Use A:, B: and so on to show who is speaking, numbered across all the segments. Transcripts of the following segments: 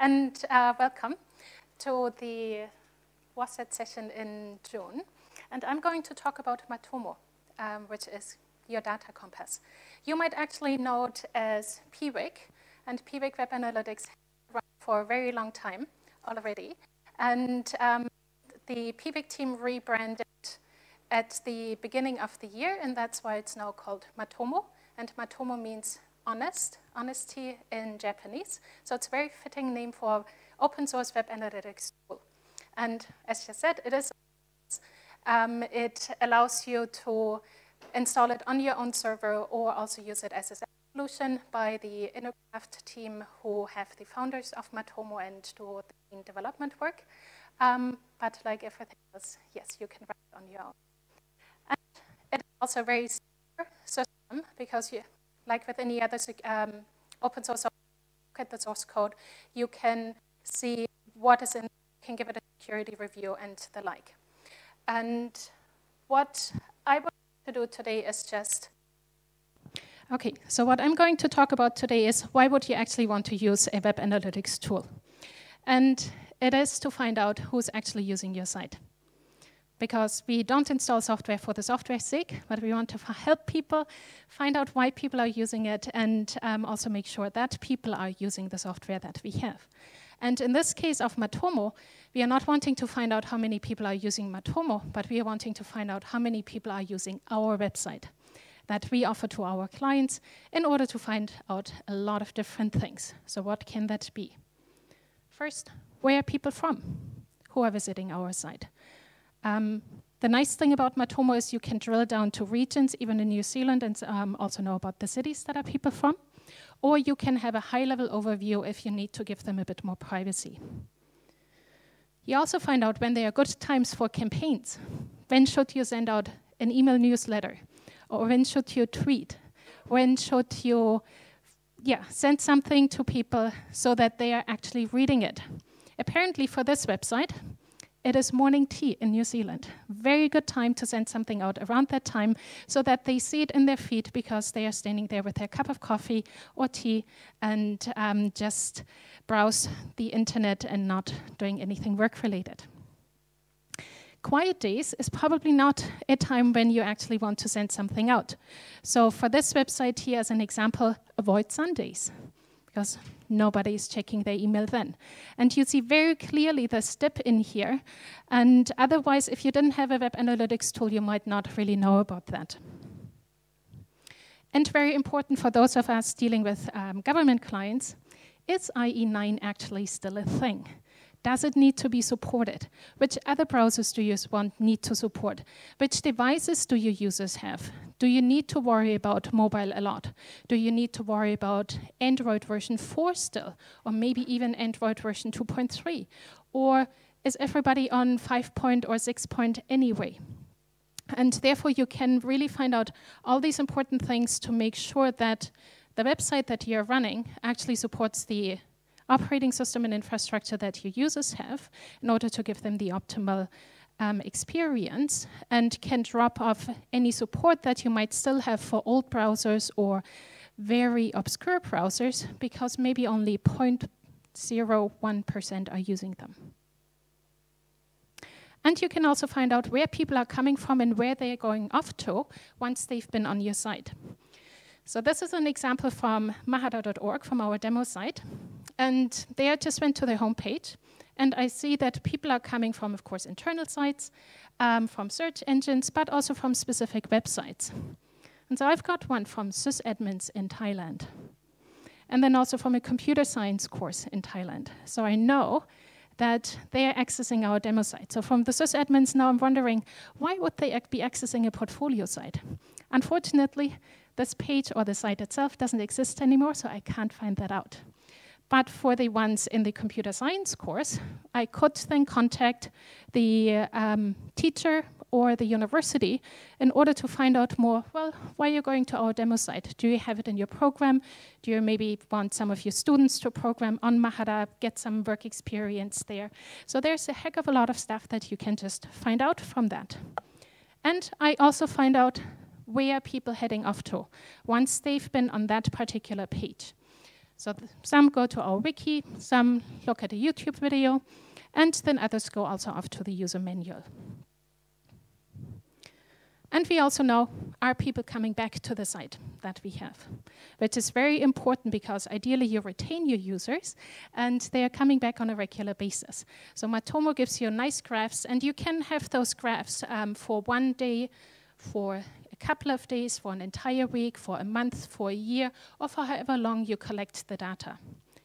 A: and uh, welcome to the WOSSAT session in June. And I'm going to talk about Matomo, um, which is your data compass. You might actually know it as Piwik, and Piwik Web Analytics run for a very long time already. And um, the Piwik team rebranded at the beginning of the year, and that's why it's now called Matomo. And Matomo means honest, honesty in Japanese. So it's a very fitting name for open source web analytics tool. And as you said, it is. Um, it allows you to install it on your own server or also use it as a solution by the InnoCraft team who have the founders of Matomo and do the development work. Um, but like everything else, yes, you can run it on your own. And it's also very secure system because you, like with any other um, open source, look at the source code, you can see what is in, can give it a security review and the like. And what I would to do today is just Okay, so what I'm going to talk about today is why would you actually want to use a web analytics tool? And it is to find out who's actually using your site because we don't install software for the software's sake, but we want to help people find out why people are using it and um, also make sure that people are using the software that we have. And in this case of Matomo, we are not wanting to find out how many people are using Matomo, but we are wanting to find out how many people are using our website that we offer to our clients in order to find out a lot of different things. So what can that be? First, where are people from who are visiting our site? Um, the nice thing about Matomo is you can drill down to regions, even in New Zealand, and um, also know about the cities that are people from. Or you can have a high-level overview if you need to give them a bit more privacy. You also find out when there are good times for campaigns. When should you send out an email newsletter? Or when should you tweet? When should you yeah, send something to people so that they are actually reading it? Apparently for this website, it is morning tea in New Zealand. Very good time to send something out around that time so that they see it in their feed because they are standing there with their cup of coffee or tea and um, just browse the internet and not doing anything work related. Quiet days is probably not a time when you actually want to send something out. So, for this website here, as an example, avoid Sundays because nobody is checking their email then. And you see very clearly the step in here. And otherwise, if you didn't have a web analytics tool, you might not really know about that. And very important for those of us dealing with um, government clients, is IE9 actually still a thing? Does it need to be supported? Which other browsers do you want need to support? Which devices do your users have? Do you need to worry about mobile a lot? Do you need to worry about Android version 4 still? Or maybe even Android version 2.3? Or is everybody on 5 point or 6 point anyway? And therefore, you can really find out all these important things to make sure that the website that you're running actually supports the operating system and infrastructure that your users have in order to give them the optimal um, experience and can drop off any support that you might still have for old browsers or very obscure browsers because maybe only 0.01% are using them. And you can also find out where people are coming from and where they are going off to once they've been on your site. So this is an example from mahara.org, from our demo site. And there I just went to the homepage, and I see that people are coming from, of course, internal sites, um, from search engines, but also from specific websites. And so I've got one from sysadmins in Thailand, and then also from a computer science course in Thailand. So I know that they are accessing our demo site. So from the sysadmins now I'm wondering, why would they be accessing a portfolio site? Unfortunately, this page or the site itself doesn't exist anymore, so I can't find that out. But for the ones in the computer science course, I could then contact the um, teacher or the university in order to find out more, well, why are you going to our demo site? Do you have it in your program? Do you maybe want some of your students to program on Mahara, get some work experience there? So there's a heck of a lot of stuff that you can just find out from that. And I also find out where people heading off to once they've been on that particular page. So some go to our wiki, some look at a YouTube video, and then others go also off to the user manual. And we also know are people coming back to the site that we have, which is very important because ideally you retain your users and they are coming back on a regular basis. So Matomo gives you nice graphs, and you can have those graphs um, for one day, for couple of days, for an entire week, for a month, for a year, or for however long you collect the data.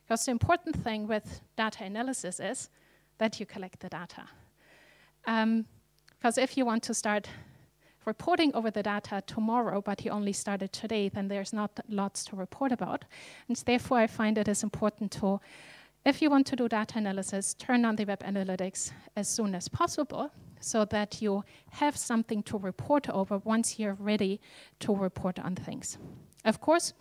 A: Because the important thing with data analysis is that you collect the data. Because um, if you want to start reporting over the data tomorrow, but you only started today, then there's not lots to report about. And therefore, I find it is important to, if you want to do data analysis, turn on the web analytics as soon as possible so that you have something to report over once you're ready to report on things. Of course,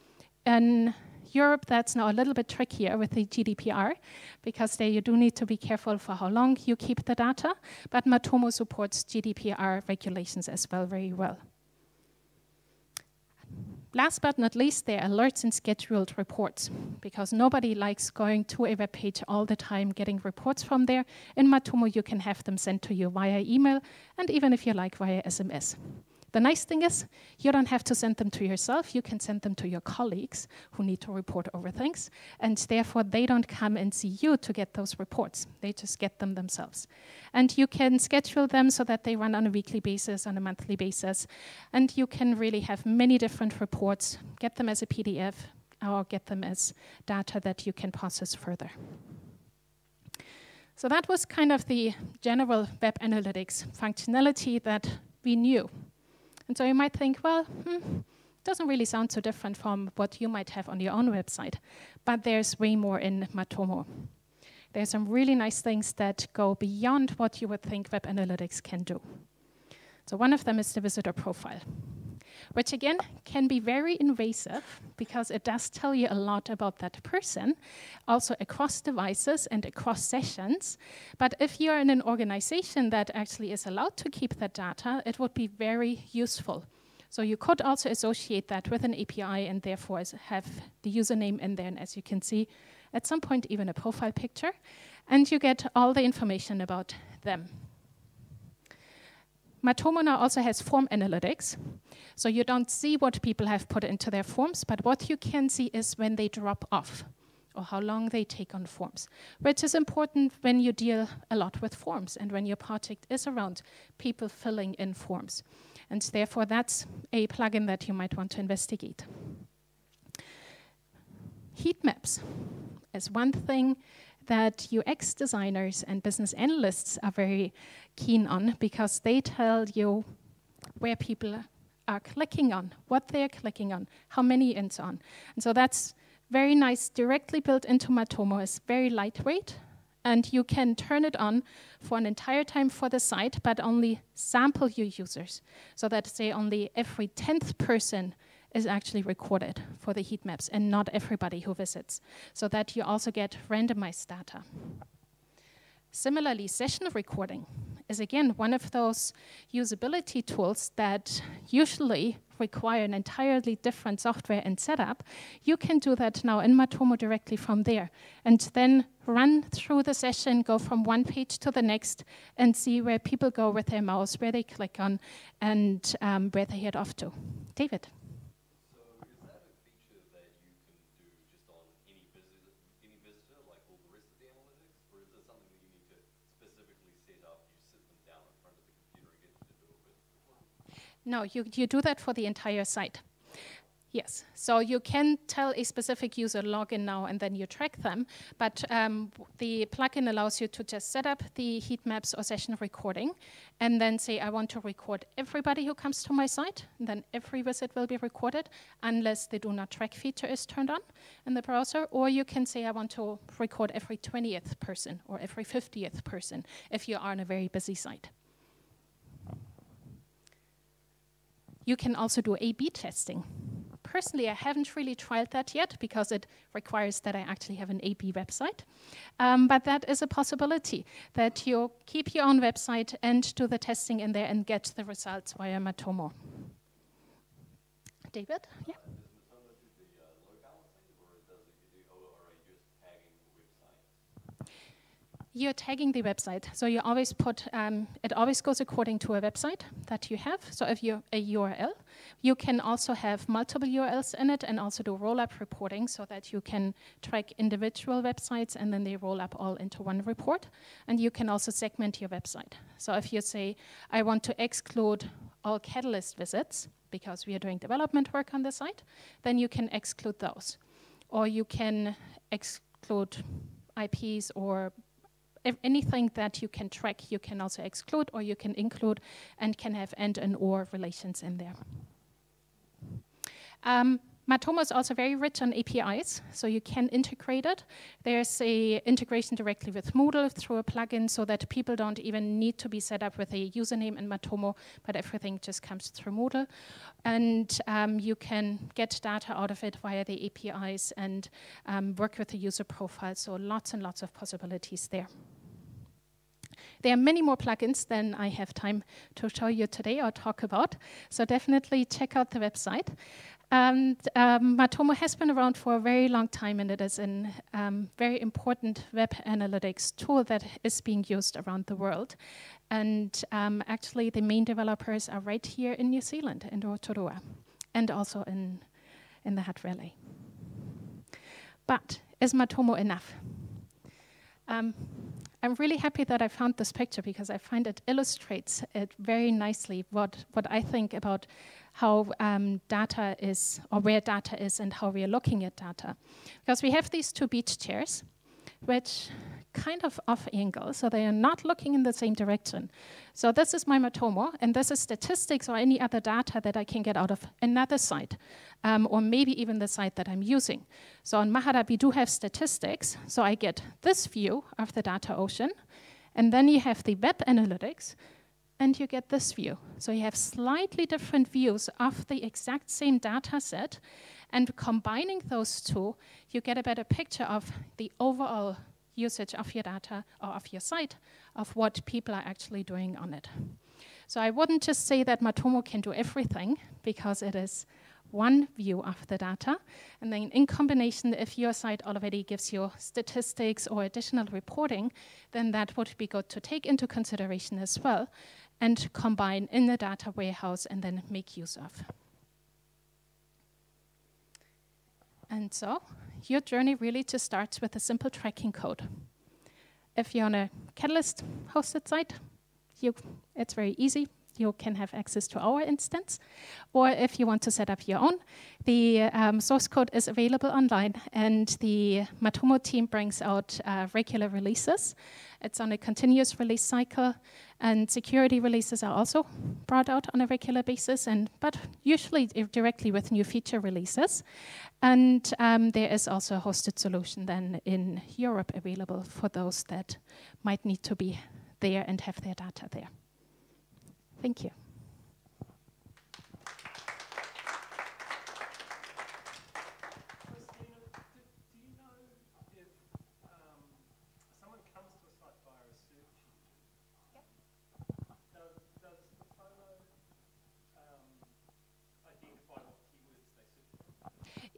A: in Europe, that's now a little bit trickier with the GDPR because there you do need to be careful for how long you keep the data. But Matomo supports GDPR regulations as well very well. Last but not least, there are alerts and scheduled reports because nobody likes going to a web page all the time, getting reports from there. In Matomo, you can have them sent to you via email and even if you like via SMS. The nice thing is, you don't have to send them to yourself. You can send them to your colleagues who need to report over things. And therefore, they don't come and see you to get those reports. They just get them themselves. And you can schedule them so that they run on a weekly basis, on a monthly basis. And you can really have many different reports, get them as a PDF, or get them as data that you can process further. So that was kind of the general web analytics functionality that we knew. And so you might think, well, hmm, doesn't really sound so different from what you might have on your own website. But there's way more in Matomo. There's some really nice things that go beyond what you would think web analytics can do. So one of them is the visitor profile which again can be very invasive because it does tell you a lot about that person, also across devices and across sessions. But if you're in an organization that actually is allowed to keep that data, it would be very useful. So you could also associate that with an API and therefore have the username in there. And as you can see, at some point, even a profile picture. And you get all the information about them. Matomo now also has form analytics. So you don't see what people have put into their forms, but what you can see is when they drop off or how long they take on forms, which is important when you deal a lot with forms and when your project is around people filling in forms. And therefore, that's a plugin that you might want to investigate. Heat maps is one thing that UX designers and business analysts are very keen on because they tell you where people are clicking on, what they're clicking on, how many and so on. And so that's very nice, directly built into Matomo. It's very lightweight, and you can turn it on for an entire time for the site, but only sample your users. So that, say, only every 10th person is actually recorded for the heat maps and not everybody who visits, so that you also get randomized data. Similarly, session recording is again one of those usability tools that usually require an entirely different software and setup. You can do that now in Matomo directly from there and then run through the session, go from one page to the next, and see where people go with their mouse, where they click on, and um, where they head off to. David. No, you, you do that for the entire site. Yes, so you can tell a specific user login now and then you track them, but um, the plugin allows you to just set up the heat maps or session recording and then say, I want to record everybody who comes to my site, and then every visit will be recorded unless the do not track feature is turned on in the browser, or you can say, I want to record every 20th person or every 50th person if you are on a very busy site. You can also do A-B testing. Personally, I haven't really tried that yet because it requires that I actually have an A-B website. Um, but that is a possibility, that you keep your own website and do the testing in there and get the results via Matomo. David? Yeah. You're tagging the website. So you always put, um, it always goes according to a website that you have. So if you're a URL, you can also have multiple URLs in it and also do roll-up reporting so that you can track individual websites and then they roll up all into one report. And you can also segment your website. So if you say, I want to exclude all Catalyst visits because we are doing development work on the site, then you can exclude those. Or you can exclude IPs or if anything that you can track, you can also exclude or you can include and can have and and or relations in there. Um, Matomo is also very rich on APIs, so you can integrate it. There's a integration directly with Moodle through a plugin so that people don't even need to be set up with a username in Matomo, but everything just comes through Moodle. And um, you can get data out of it via the APIs and um, work with the user profile, so lots and lots of possibilities there. There are many more plugins than I have time to show you today or talk about, so definitely check out the website. And um, Matomo has been around for a very long time, and it is a um, very important web analytics tool that is being used around the world. And um, actually, the main developers are right here in New Zealand, in Rotorua, and also in, in the Hutt Valley. But is Matomo enough? Um, I'm really happy that I found this picture because I find it illustrates it very nicely what, what I think about how um, data is, or where data is, and how we are looking at data. Because we have these two beach chairs, which kind of off angle, so they are not looking in the same direction. So this is my Matomo, and this is statistics or any other data that I can get out of another site, um, or maybe even the site that I'm using. So on Mahara, we do have statistics, so I get this view of the data ocean, and then you have the web analytics, and you get this view. So you have slightly different views of the exact same data set, and combining those two, you get a better picture of the overall usage of your data or of your site, of what people are actually doing on it. So I wouldn't just say that Matomo can do everything, because it is one view of the data. And then in combination, if your site already gives you statistics or additional reporting, then that would be good to take into consideration as well and combine in the data warehouse and then make use of. And so your journey really just starts with a simple tracking code. If you're on a Catalyst hosted site, you, it's very easy you can have access to our instance. Or if you want to set up your own, the um, source code is available online, and the Matomo team brings out uh, regular releases. It's on a continuous release cycle, and security releases are also brought out on a regular basis, and but usually directly with new feature releases. And um, there is also a hosted solution then in Europe available for those that might need to be there and have their data there. Thank you.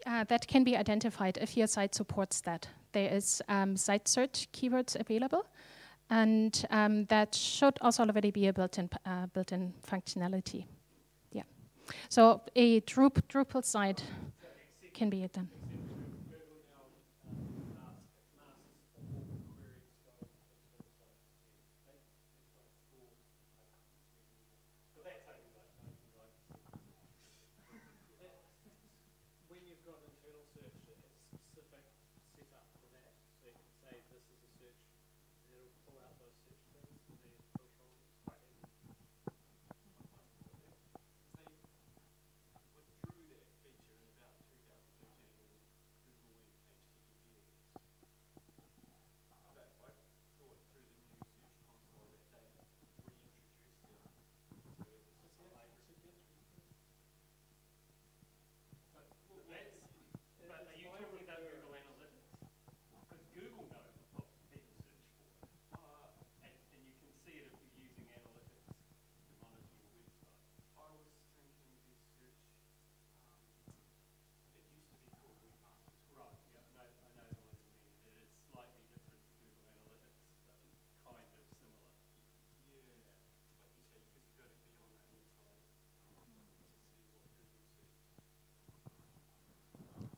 A: Uh, that can be identified if your site supports that. There is um, site search keywords available, and um, that should also already be a built-in uh, built-in functionality. Yeah. So a Drupal, site can be it done.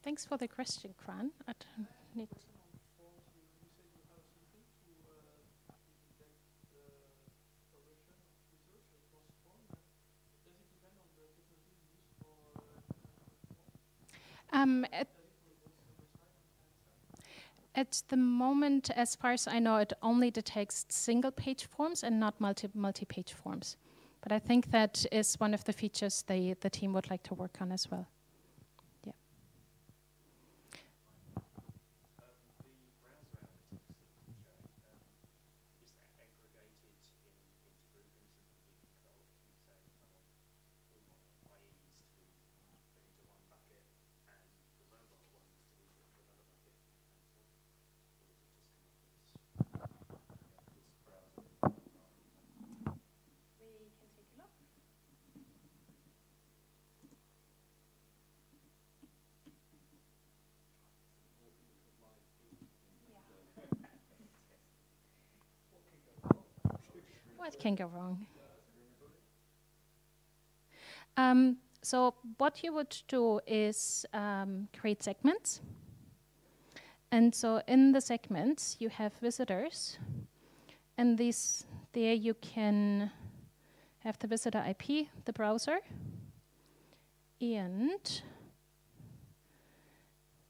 A: Thanks for the question, Kran. Um, at, at, the moment, as far as I know, it only detects single page forms and not multi multi page forms. But I think that is one of the features they, the team would like to work on as well. What can go wrong? Um, so what you would do is um, create segments. And so in the segments, you have visitors. And these, there you can have the visitor IP, the browser. And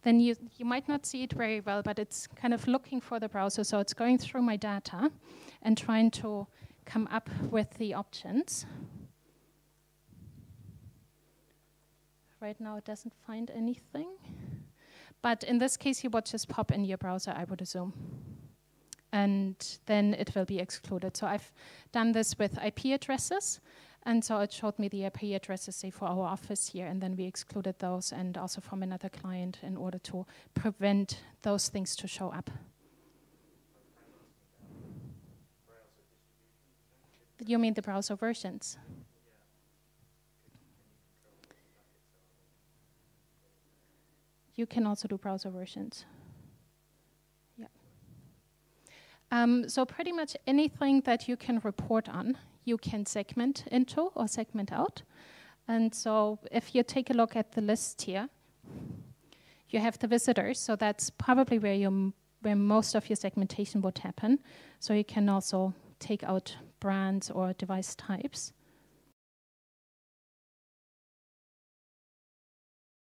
A: then you, you might not see it very well, but it's kind of looking for the browser. So it's going through my data and trying to come up with the options. Right now it doesn't find anything. But in this case, you would just pop in your browser, I would assume. And then it will be excluded. So I've done this with IP addresses. And so it showed me the IP addresses, say, for our office here, and then we excluded those and also from another client in order to prevent those things to show up. You mean the browser versions? You can also do browser versions. Yeah. Um, so pretty much anything that you can report on, you can segment into or segment out. And so if you take a look at the list here, you have the visitors, so that's probably where you where most of your segmentation would happen. So you can also take out brands or device types.